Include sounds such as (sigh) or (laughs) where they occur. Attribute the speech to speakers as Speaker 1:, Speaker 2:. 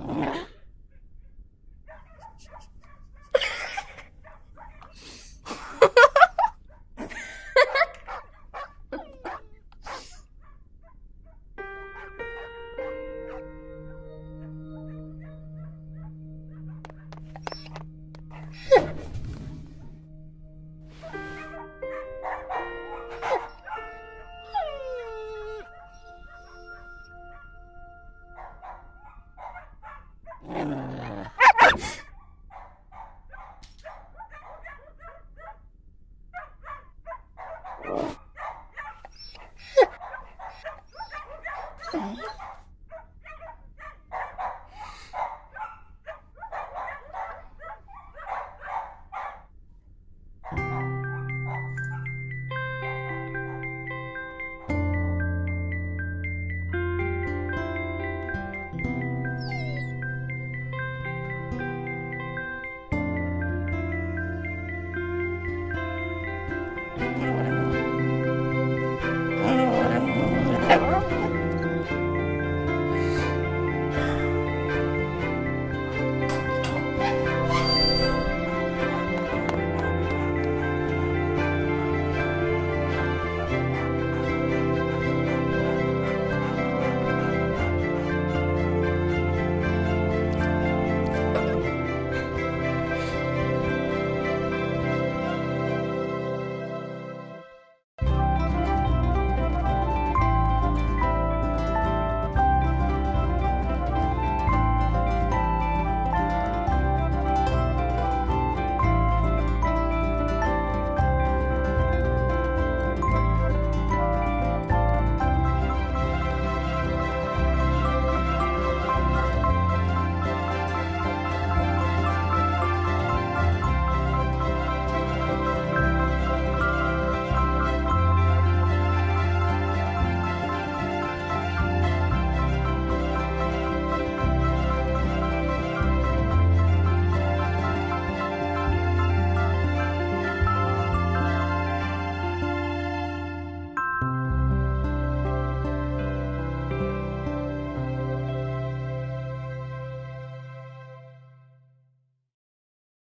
Speaker 1: Oh.
Speaker 2: Oh. (laughs) (laughs)